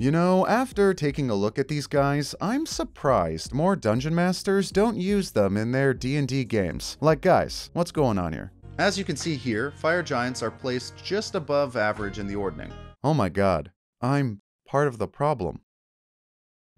You know, after taking a look at these guys, I'm surprised more dungeon masters don't use them in their D&D games. Like guys, what's going on here? As you can see here, fire giants are placed just above average in the ordning. Oh my god, I'm part of the problem.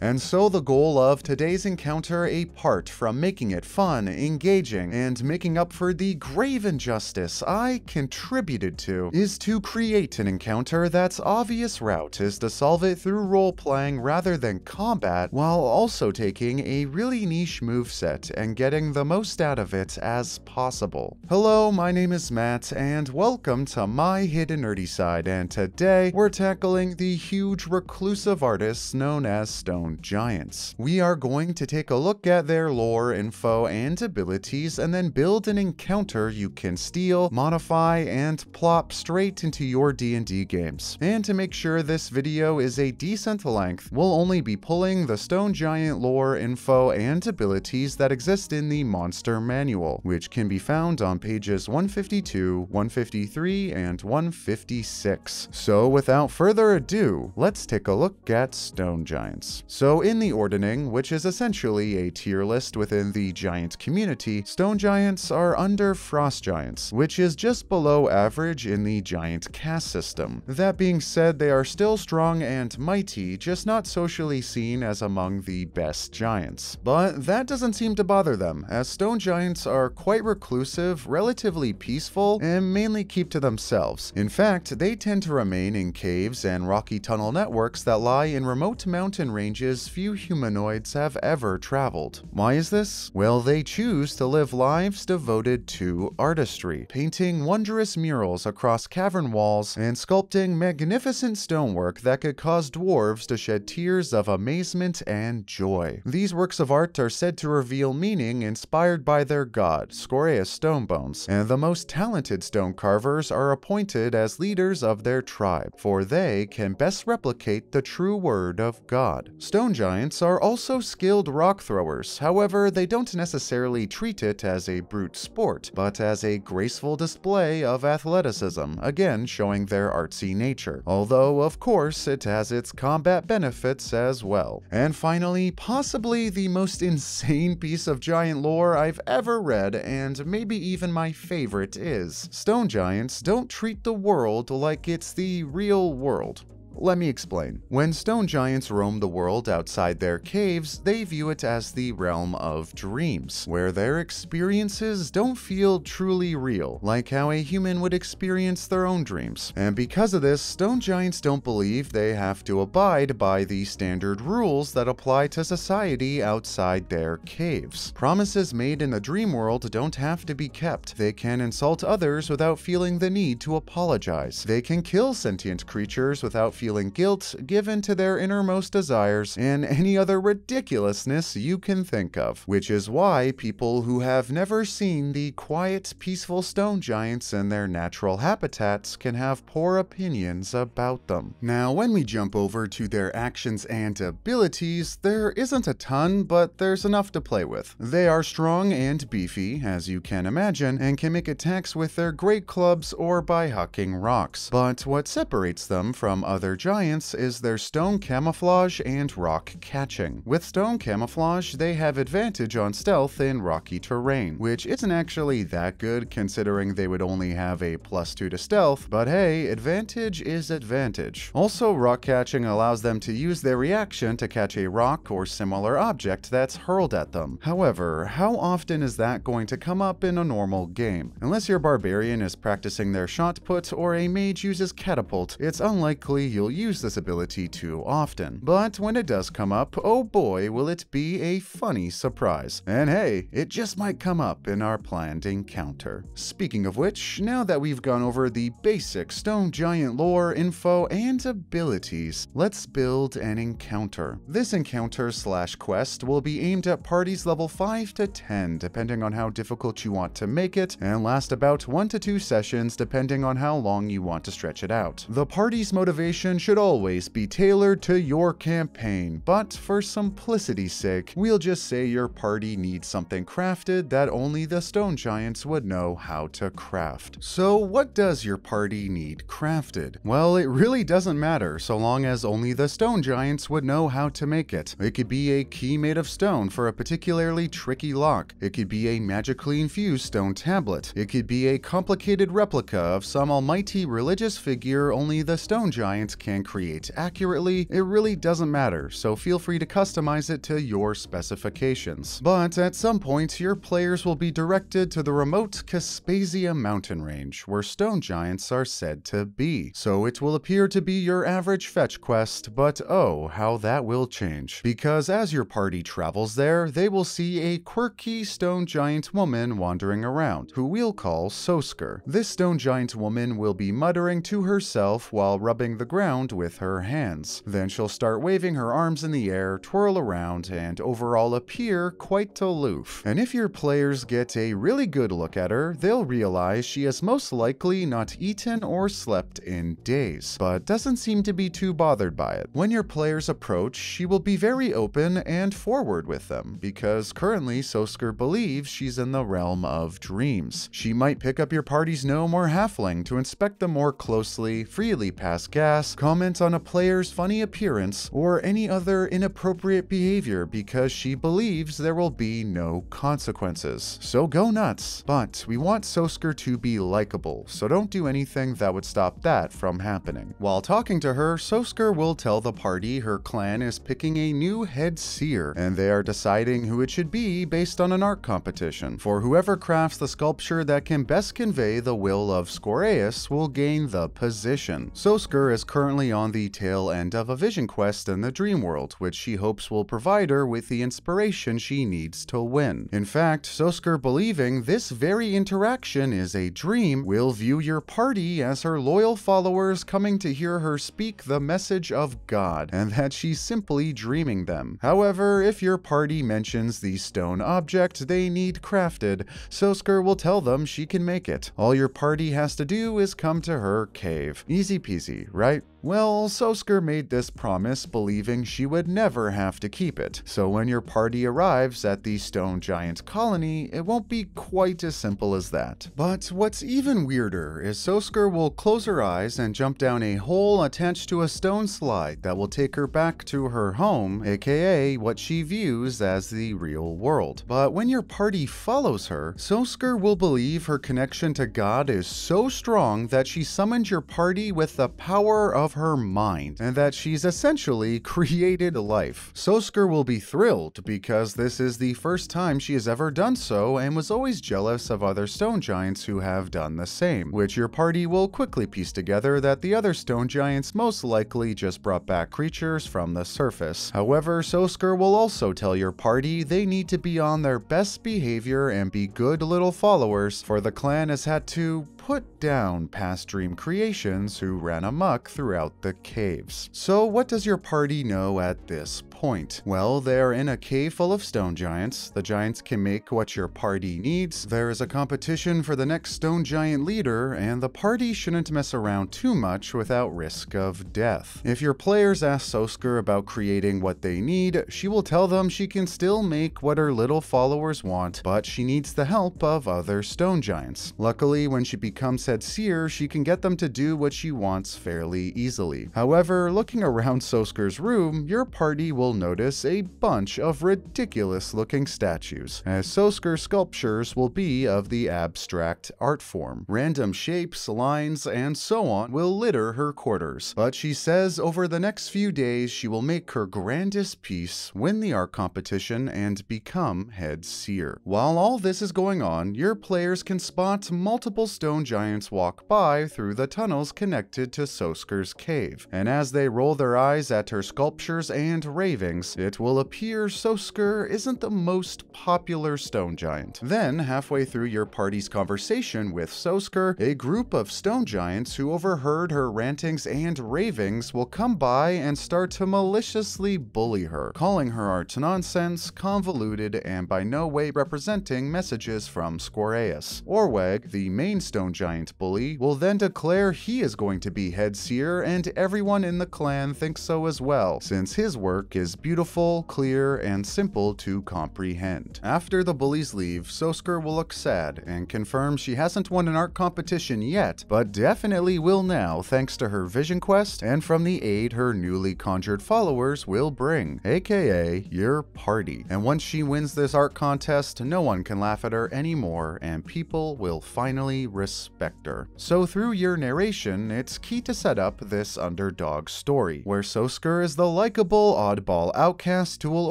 And so the goal of today's encounter, apart from making it fun, engaging, and making up for the grave injustice I contributed to, is to create an encounter that's obvious route is to solve it through role-playing rather than combat, while also taking a really niche moveset and getting the most out of it as possible. Hello, my name is Matt, and welcome to my hidden nerdy side, and today we're tackling the huge reclusive artists known as Stone giants. We are going to take a look at their lore, info, and abilities, and then build an encounter you can steal, modify, and plop straight into your D&D games. And to make sure this video is a decent length, we'll only be pulling the stone giant lore, info, and abilities that exist in the monster manual, which can be found on pages 152, 153, and 156. So without further ado, let's take a look at stone giants. So in the Ordning, which is essentially a tier list within the giant community, stone giants are under frost giants, which is just below average in the giant caste system. That being said, they are still strong and mighty, just not socially seen as among the best giants. But that doesn't seem to bother them, as stone giants are quite reclusive, relatively peaceful, and mainly keep to themselves. In fact, they tend to remain in caves and rocky tunnel networks that lie in remote mountain ranges few humanoids have ever traveled. Why is this? Well, they choose to live lives devoted to artistry, painting wondrous murals across cavern walls and sculpting magnificent stonework that could cause dwarves to shed tears of amazement and joy. These works of art are said to reveal meaning inspired by their god, Skoraeus Stonebones, and the most talented stone carvers are appointed as leaders of their tribe, for they can best replicate the true word of God. Stone Stone giants are also skilled rock throwers, however, they don't necessarily treat it as a brute sport, but as a graceful display of athleticism, again showing their artsy nature. Although, of course, it has its combat benefits as well. And finally, possibly the most insane piece of giant lore I've ever read, and maybe even my favorite is Stone giants don't treat the world like it's the real world. Let me explain. When stone giants roam the world outside their caves, they view it as the realm of dreams, where their experiences don't feel truly real, like how a human would experience their own dreams. And because of this, stone giants don't believe they have to abide by the standard rules that apply to society outside their caves. Promises made in the dream world don't have to be kept. They can insult others without feeling the need to apologize. They can kill sentient creatures without feeling feeling guilt given to their innermost desires and any other ridiculousness you can think of, which is why people who have never seen the quiet, peaceful stone giants in their natural habitats can have poor opinions about them. Now, when we jump over to their actions and abilities, there isn't a ton, but there's enough to play with. They are strong and beefy, as you can imagine, and can make attacks with their great clubs or by hucking rocks. But what separates them from other giants is their stone camouflage and rock catching. With stone camouflage, they have advantage on stealth in rocky terrain, which isn't actually that good considering they would only have a plus 2 to stealth, but hey, advantage is advantage. Also, rock catching allows them to use their reaction to catch a rock or similar object that's hurled at them. However, how often is that going to come up in a normal game? Unless your barbarian is practicing their shot put or a mage uses catapult, it's unlikely you'll use this ability too often. But when it does come up, oh boy, will it be a funny surprise. And hey, it just might come up in our planned encounter. Speaking of which, now that we've gone over the basic stone giant lore, info, and abilities, let's build an encounter. This encounter slash quest will be aimed at parties level 5 to 10, depending on how difficult you want to make it, and last about 1 to 2 sessions depending on how long you want to stretch it out. The party's motivation should always be tailored to your campaign, but for simplicity's sake, we'll just say your party needs something crafted that only the stone giants would know how to craft. So what does your party need crafted? Well, it really doesn't matter so long as only the stone giants would know how to make it. It could be a key made of stone for a particularly tricky lock. It could be a magically infused stone tablet. It could be a complicated replica of some almighty religious figure only the stone giants can create accurately. It really doesn't matter, so feel free to customize it to your specifications. But at some point, your players will be directed to the remote Caspasia mountain range, where stone giants are said to be. So it will appear to be your average fetch quest, but oh, how that will change. Because as your party travels there, they will see a quirky stone giant woman wandering around, who we'll call Sosker. This stone giant woman will be muttering to herself while rubbing the ground with her hands. Then she'll start waving her arms in the air, twirl around, and overall appear quite aloof. And if your players get a really good look at her, they'll realize she has most likely not eaten or slept in days, but doesn't seem to be too bothered by it. When your players approach, she will be very open and forward with them, because currently Sosker believes she's in the realm of dreams. She might pick up your party's gnome or halfling to inspect them more closely, freely pass gas, comment on a player's funny appearance, or any other inappropriate behavior because she believes there will be no consequences. So go nuts. But we want Sosker to be likable, so don't do anything that would stop that from happening. While talking to her, Sosker will tell the party her clan is picking a new head seer, and they are deciding who it should be based on an art competition. For whoever crafts the sculpture that can best convey the will of Skoraeus will gain the position. Sosker is currently on the tail end of a vision quest in the dream world, which she hopes will provide her with the inspiration she needs to win. In fact, Sosker believing this very interaction is a dream will view your party as her loyal followers coming to hear her speak the message of God, and that she's simply dreaming them. However, if your party mentions the stone object they need crafted, Sosker will tell them she can make it. All your party has to do is come to her cave. Easy peasy, right? Well, Sosker made this promise believing she would never have to keep it, so when your party arrives at the stone giant colony, it won't be quite as simple as that. But what's even weirder is Sosker will close her eyes and jump down a hole attached to a stone slide that will take her back to her home, aka what she views as the real world. But when your party follows her, Sosker will believe her connection to God is so strong that she summoned your party with the power of her mind, and that she's essentially created life. Sosker will be thrilled because this is the first time she has ever done so and was always jealous of other stone giants who have done the same, which your party will quickly piece together that the other stone giants most likely just brought back creatures from the surface. However, Sosker will also tell your party they need to be on their best behavior and be good little followers, for the clan has had to put down past dream creations who ran amok throughout the caves. So what does your party know at this point? Well, they're in a cave full of stone giants. The giants can make what your party needs. There is a competition for the next stone giant leader, and the party shouldn't mess around too much without risk of death. If your players ask Sosker about creating what they need, she will tell them she can still make what her little followers want, but she needs the help of other stone giants. Luckily, when she becomes head seer, she can get them to do what she wants fairly easily. However, looking around Sosker's room, your party will notice a bunch of ridiculous looking statues, as Sosker sculptures will be of the abstract art form. Random shapes, lines, and so on will litter her quarters, but she says over the next few days she will make her grandest piece, win the art competition, and become head seer. While all this is going on, your players can spot multiple stone giants walk by through the tunnels connected to Sosker's cave, and as they roll their eyes at her sculptures and ravings, it will appear Sosker isn't the most popular stone giant. Then, halfway through your party's conversation with Sosker, a group of stone giants who overheard her rantings and ravings will come by and start to maliciously bully her, calling her art nonsense, convoluted, and by no way representing messages from Skoraeus. Orweg, the main Stone Giant bully, will then declare he is going to be head seer and everyone in the clan thinks so as well, since his work is beautiful, clear, and simple to comprehend. After the bullies leave, Sosker will look sad and confirm she hasn't won an art competition yet, but definitely will now thanks to her vision quest and from the aid her newly conjured followers will bring, aka your party. And once she wins this art contest, no one can laugh at her anymore and people will finally respect her. So through your narration, it's key to set up this underdog story, where Sosker is the likable oddball outcast who will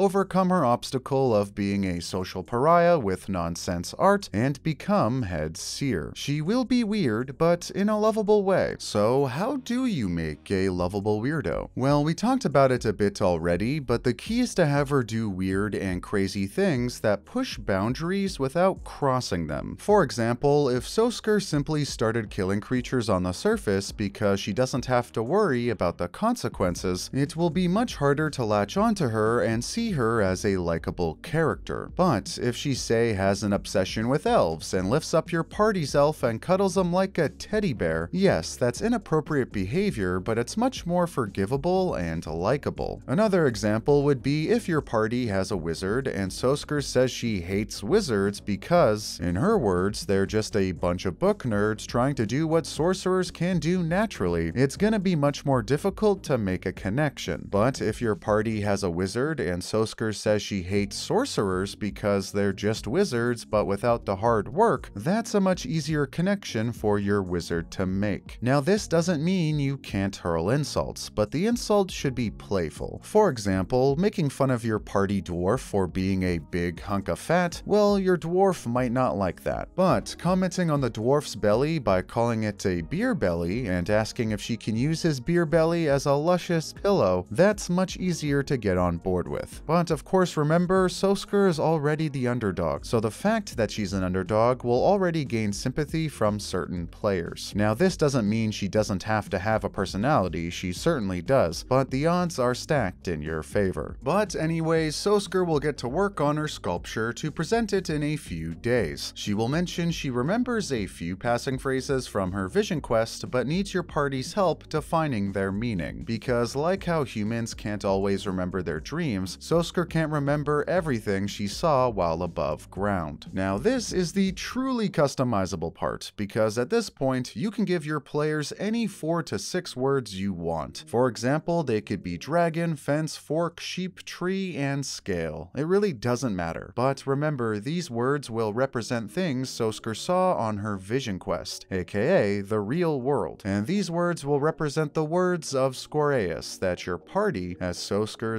overcome her obstacle of being a social pariah with nonsense art and become head seer. She will be weird, but in a lovable way. So how do you make a lovable weirdo? Well, we talked about it a bit already, but the key is to have her do weird and crazy things that push boundaries without crossing them. For example, if Sosker simply started killing creatures on the surface because she doesn't have to worry about the consequences, it will be much harder to latch onto her and see her as a likable character. But if she say has an obsession with elves and lifts up your party's elf and cuddles them like a teddy bear, yes, that's inappropriate behavior, but it's much more forgivable and likable. Another example would be if your party has a wizard and Sosker says she hates wizards because, in her words, they're just a bunch of book nerds trying to do what sorcerers can do naturally. It's gonna be much more difficult to make a connection. But if your party has a wizard and Sosker says she hates sorcerers because they're just wizards but without the hard work, that's a much easier connection for your wizard to make. Now this doesn't mean you can't hurl insults, but the insult should be playful. For example, making fun of your party dwarf for being a big hunk of fat, well, your dwarf might not like that. But commenting on the dwarf's belly by calling it a beer belly and asking if she can use his beer belly as a luscious pillow, that's much easier to get on board with. But of course remember, Sosker is already the underdog, so the fact that she's an underdog will already gain sympathy from certain players. Now this doesn't mean she doesn't have to have a personality, she certainly does, but the odds are stacked in your favor. But anyways, Sosker will get to work on her sculpture to present it in a few days. She will mention she remembers a few passing phrases from her vision quest, but needs your party's help defining their meaning. Because like how humans can't always remember their dreams, Sosker can't remember everything she saw while above ground. Now this is the truly customizable part, because at this point, you can give your players any 4 to 6 words you want. For example, they could be dragon, fence, fork, sheep, tree, and scale. It really doesn't matter. But remember, these words will represent things Sosker saw on her vision quest, aka the real world. And these words will represent the words of Skoraeus that your party, as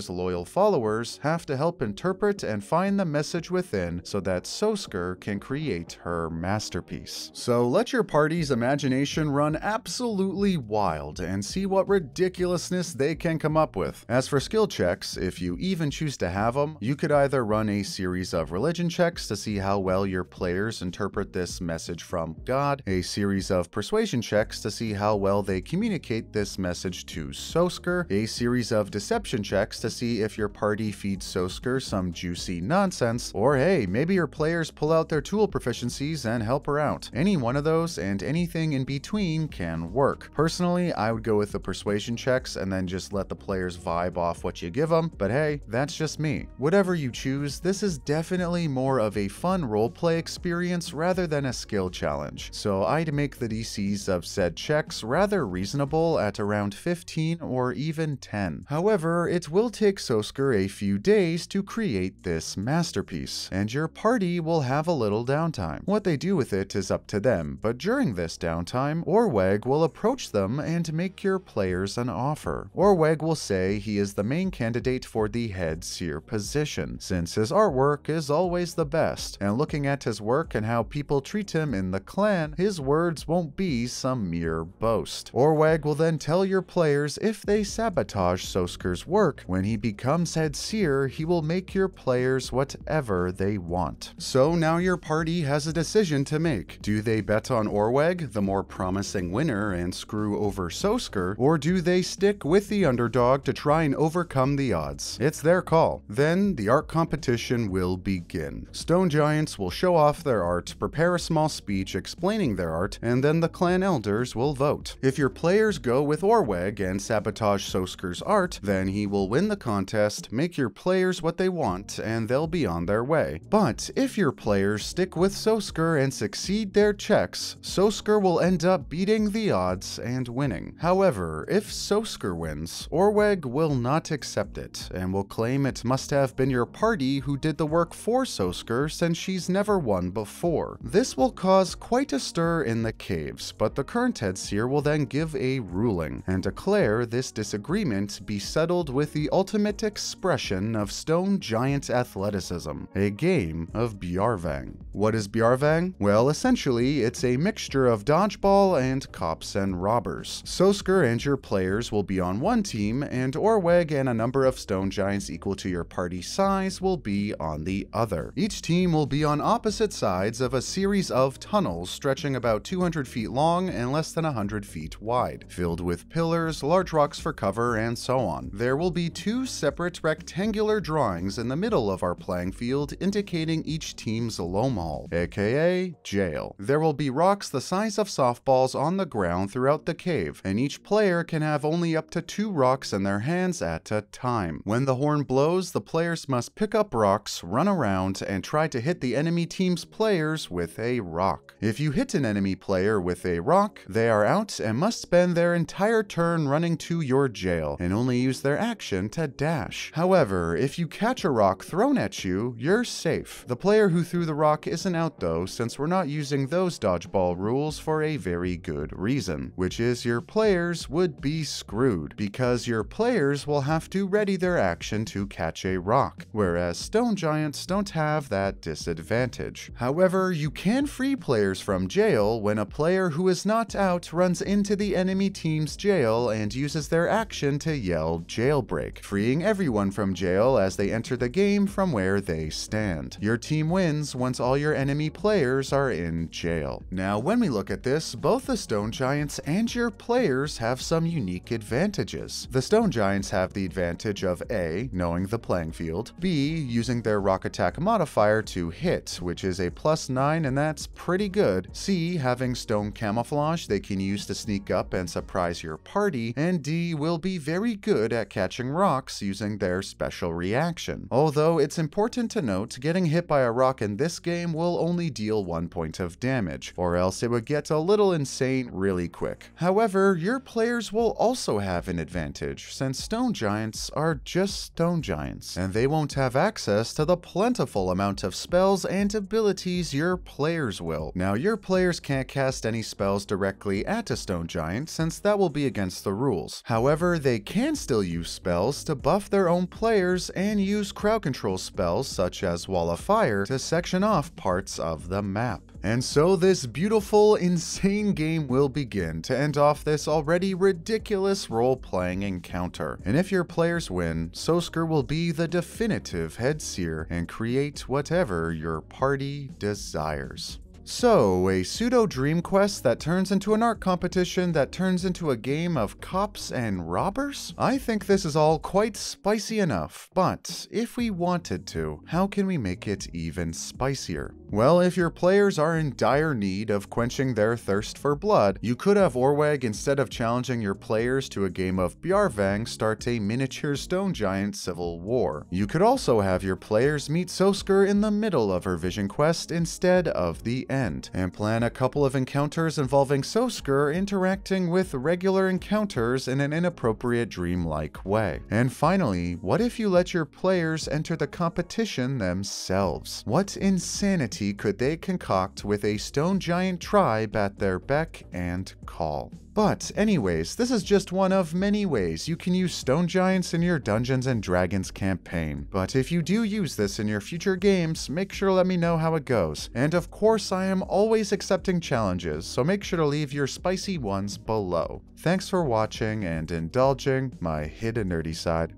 Loyal followers, have to help interpret and find the message within so that Sosker can create her masterpiece. So let your party's imagination run absolutely wild and see what ridiculousness they can come up with. As for skill checks, if you even choose to have them, you could either run a series of religion checks to see how well your players interpret this message from God, a series of persuasion checks to see how well they communicate this message to Sosker, a series of deception checks to see if your party feeds Sosker some juicy nonsense, or hey, maybe your players pull out their tool proficiencies and help her out. Any one of those and anything in between can work. Personally, I would go with the persuasion checks and then just let the players vibe off what you give them, but hey, that's just me. Whatever you choose, this is definitely more of a fun roleplay experience rather than a skill challenge, so I'd make the DCs of said checks rather reasonable at around 15 or even 10. However, it will take Sosker a few days to create this masterpiece, and your party will have a little downtime. What they do with it is up to them, but during this downtime, Orweg will approach them and make your players an offer. Orweg will say he is the main candidate for the head seer position, since his artwork is always the best, and looking at his work and how people treat him in the clan, his words won't be some mere boast. Orweg will then tell your players if they sabotage Sosker's work, when he becomes head seer, he will make your players whatever they want. So now your party has a decision to make. Do they bet on Orweg, the more promising winner, and screw over Sosker, or do they stick with the underdog to try and overcome the odds? It's their call. Then the art competition will begin. Stone Giants will show off their art, prepare a small speech explaining their art, and then the clan elders will vote. If your players go with Orweg and sabotage Sosker's art, then he will win the contest, make your players what they want, and they'll be on their way. But if your players stick with Sosker and succeed their checks, Sosker will end up beating the odds and winning. However, if Sosker wins, Orweg will not accept it, and will claim it must have been your party who did the work for Sosker since she's never won before. This will cause quite a stir in the caves, but the current head seer will then give a ruling, and declare this disagreement be settled with the ultimate expression of Stone Giant athleticism, a game of Bjarvang. What is Bjarvang? Well, essentially, it's a mixture of dodgeball and cops and robbers. Sosker and your players will be on one team, and Orweg and a number of stone giants equal to your party size will be on the other. Each team will be on opposite sides of a series of tunnels stretching about 200 feet long and less than 100 feet wide, filled with pillars, large rocks for cover, and so on. There will be two separate rectangular drawings in the middle of our playing field indicating each team's lomall, aka jail. There will be rocks the size of softballs on the ground throughout the cave, and each player can have only up to two rocks in their hands at a time. When the horn blows, the players must pick up rocks, run around, and try to hit the enemy team's players with a rock. If you hit an enemy player with a rock, they are out and must spend their entire turn running to your jail and only use their action to dash. However, if you catch a rock thrown at you, you're safe. The player who threw the rock isn't out though, since we're not using those dodgeball rules for a very good reason, which is your players would be screwed, because your players will have to ready their action to catch a rock, whereas stone giants don't have that disadvantage. However, you can free players from jail when a player who is not out runs into the enemy team's jail and uses their action to yell jailbreak, freeing everyone from jail as they enter the game from where they stand. Your team wins once all your enemy players are in jail. Now, when we look at this, both the Stone Giants and your players have some unique advantages. The Stone Giants have the advantage of A, knowing the playing field, B, using their rock attack modifier to hit, which is a plus 9 and that's pretty good, C, having stone camouflage they can use to sneak up and surprise your party, and D, will be very good at catching rocks using their special reaction. Although it's important to note, getting hit by a rock in this game will only deal 1 point of damage, or else it would get a little insane really quick. However, your players will also have an advantage, since stone giants are just stone giants, and they won't have access to the plentiful amount of spells and abilities your players will. Now, your players can't cast any spells directly at a stone giant, since that will be against the rules. However, they can still use spells to buff their own players and use crowd control spells such as Wall of Fire to section off parts of the map. And so this beautiful, insane game will begin to end off this already ridiculous role-playing encounter. And if your players win, Sosker will be the definitive head seer and create whatever your party desires. So, a pseudo dream quest that turns into an art competition that turns into a game of cops and robbers? I think this is all quite spicy enough, but if we wanted to, how can we make it even spicier? Well, if your players are in dire need of quenching their thirst for blood, you could have Orweg instead of challenging your players to a game of Bjarvang start a miniature stone giant civil war. You could also have your players meet Sosker in the middle of her vision quest instead of the end, and plan a couple of encounters involving Sosker interacting with regular encounters in an inappropriate dreamlike way. And finally, what if you let your players enter the competition themselves? What insanity could they concoct with a stone giant tribe at their beck and call? But anyways, this is just one of many ways you can use stone giants in your Dungeons and Dragons campaign. But if you do use this in your future games, make sure to let me know how it goes. And of course, I am always accepting challenges, so make sure to leave your spicy ones below. Thanks for watching and indulging my hidden nerdy side.